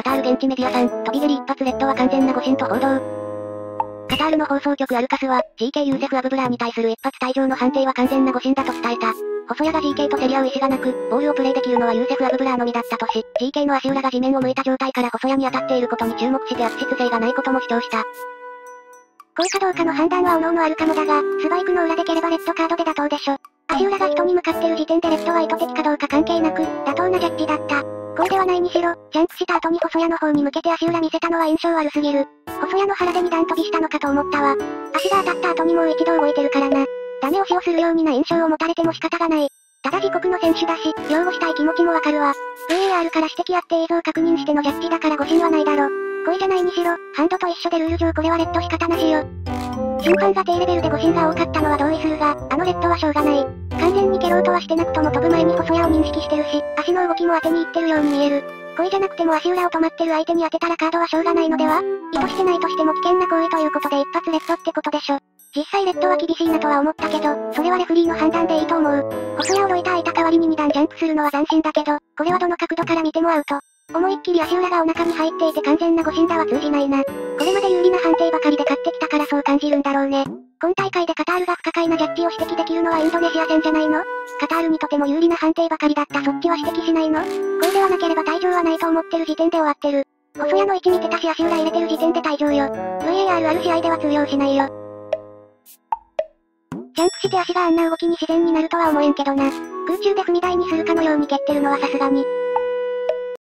カタール現地メディアさん、飛び蹴り一発レッドは完全な誤審と報道。カタールの放送局アルカスは、GK ユーセフ・アブドゥラーに対する一発退場の判定は完全な誤審だと伝えた。細谷が GK と競り合う意思がなく、ボールをプレイできるのはユーセフ・アブドゥラーのみだったとし、GK の足裏が地面を向いた状態から細谷に当たっていることに注目して悪質性がないことも主張した。故意かどうかの判断は各々あるかもだが、スパイクの裏で蹴ればレッドカードで妥当でしょ。足裏が人に向かってる時点でレッドは意図的かどうか関係なく、妥当なジャッジだった。故意ではないにしろ、ジャンプした後に細谷の方に向けて足裏見せたのは印象悪すぎる。細谷の腹で二段飛びしたのかと思ったわ。足が当たった後にもう一度動いてるからな。ダメ押しをするようにな印象を持たれても仕方がない。ただ自国の選手だし、擁護したい気持ちもわかるわ。VAR から指摘あって映像確認してのジャッジだから誤審はないだろ。恋じゃないにしろ、ハンドと一緒でルール上これはレッド仕方なしよ。審判が低レベルで誤審が多かったのは同意するが、あのレッドはしょうがない。完全に蹴ろうとはしてなくとも飛ぶ前に細谷を認識してるし、足の動きも当てに行ってるように見える。恋じゃなくても足裏を止まってる相手に当てたらカードはしょうがないのでは？意図してないとしても危険な行為ということで一発レッドってことでしょ。実際レッドは厳しいなとは思ったけど、それはレフリーの判断でいいと思う。細谷をロイターいた代わりに2段ジャンプするのは斬新だけど、これはどの角度から見てもアウト。思いっきり足裏がお腹に入っていて完全な誤審打は通じないな。これまで有利な判定ばかりで勝ってきたからそう感じるんだろうね。今大会でカタールが不可解なジャッジを指摘できるのはインドネシア戦じゃないの？カタールにとても有利な判定ばかりだったそっちは指摘しないの？こうではなければ退場はないと思ってる時点で終わってる。細谷の位置見てたし足裏入れてる時点で退場よ。VAR ある試合では通用しないよ。ジャンプして足があんな動きに自然になるとは思えんけどな。空中で踏み台にするかのように蹴ってるのはさすがに。